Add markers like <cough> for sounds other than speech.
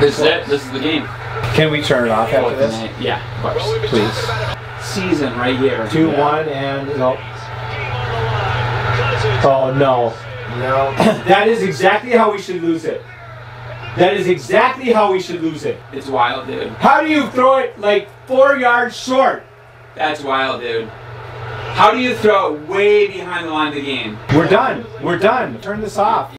This is it. This is the game. Can we turn it off after this? Yeah, of course. Please. Season right here. Two, Yeah. one, and no. Oh no. No. <coughs> That is exactly how we should lose it. That is exactly how we should lose it. It's wild, dude. How do you throw it like four yards short? That's wild, dude. How do you throw it way behind the line of the game? We're done. We're done. Turn this off.